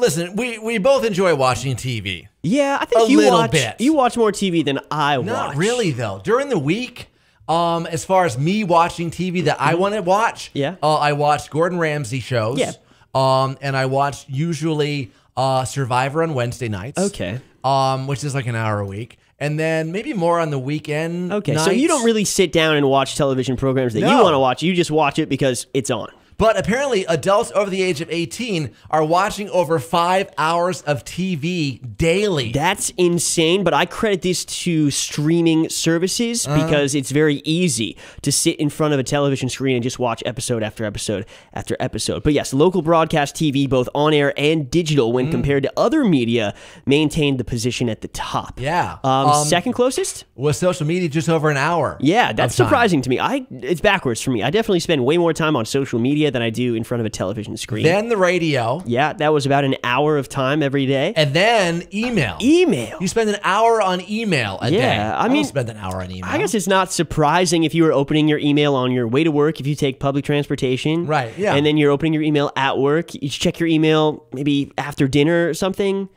listen, we we both enjoy watching TV. Yeah, I think A you little watch bit. you watch more TV than I watch. Not really though. During the week, um, as far as me watching TV that I want to watch, Mm-hmm. Yeah. uh, I watch Gordon Ramsay shows. Yeah. Um, and I watch usually uh Survivor on Wednesday nights. Okay. Um, which is like an hour a week, and then maybe more on the weekend. Okay, so you don't really sit down and watch television programs that you want to watch. You just watch it because it's on. But apparently, adults over the age of 18 are watching over five hours of TV daily. That's insane, but I credit this to streaming services Uh-huh. because it's very easy to sit in front of a television screen and just watch episode after episode after episode. But yes, local broadcast TV, both on air and digital, Mm. when compared to other media, maintained the position at the top. Yeah. Um, Um, second closest? With social media, just over an hour. Yeah, that's surprising to me. I it's backwards for me. I definitely spend way more time on social media than I do in front of a television screen. Then the radio, yeah, that was about an hour of time every day. and then email. Email. You spend an hour on email a Yeah, day. I don't mean- spend an hour on email. I guess it's not surprising if you were opening your email on your way to work if you take public transportation. Right, yeah. And then you're opening your email at work. You check your email maybe after dinner or something.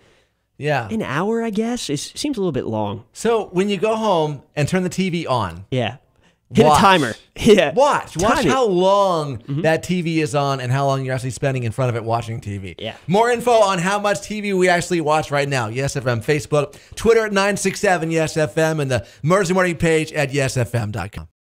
yeah. An hour, I guess. It seems a little bit long. So when you go home and turn the TV on, Yeah. Hit Watch. a timer. Yeah. watch. Watch Time it. how long mm-hmm. that TV is on and how long you're actually spending in front of it watching TV. Yeah. More info on how much TV we actually watch right now. Yes FM Facebook, Twitter at 967 Yes FM, and the Emergency Morning page at yesfm.com.